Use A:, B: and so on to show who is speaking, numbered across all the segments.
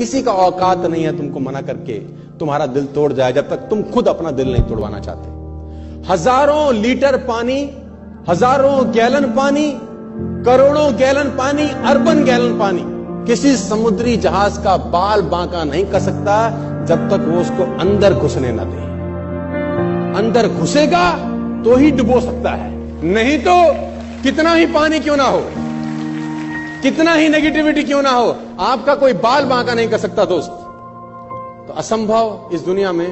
A: किसी का औकात नहीं है तुमको मना करके तुम्हारा दिल तोड़ जाए जब तक तुम खुद अपना दिल नहीं तोड़वाना चाहते। हज़ारों लीटर पानी, हज़ारों गैलन पानी, करोड़ों गैलन पानी, अरबन गैलन पानी किसी समुद्री जहाज़ का बाल बांका नहीं कर सकता जब तक वो उसको अंदर घुसने ना दे। अंदर घुसेगा तो ही डुबो सकता है। नहीं तो कितना ही पानी क्यों ना हो। कितना ही नेगेटिविटी क्यों ना हो, आपका कोई बाल बांका नहीं कर सकता दोस्त। तो असंभव इस दुनिया में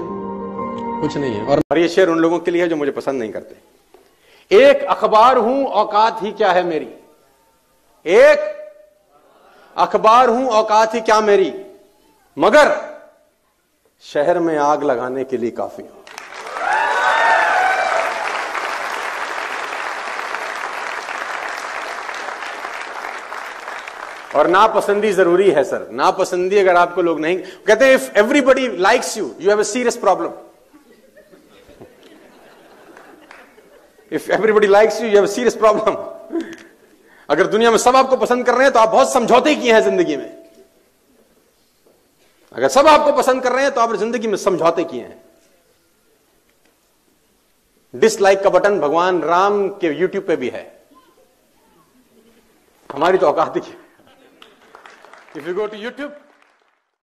A: कुछ नहीं है। और ये शेर उन लोगों के लिए है जो मुझे पसंद नहीं करते। एक अखबार हूँ, औकात ही क्या है मेरी? एक अखबार हूँ, औकात ही क्या मेरी? मगर शहर में आग लगाने के लिए काफ़ी हूँ। और नापसंदी ज़रूरी है, सर। नापसंदी अगर आपको लोग नहीं, कहते हैं if everybody likes you you have a serious problem if everybody likes you you have a serious problem अगर दुनिया में सब आपको पसंद कर रहे हैं तो आप बहुत समझौते किए हैं ज़िंदगी में। अगर सब आपको पसंद कर रहे हैं तो आप ज़िंदगी में समझौते किए हैं। डिसलाइक का बटन भगवान राम के यूट्यूब पे भी है। हमारी तो औकात ही। If you go to YouTube,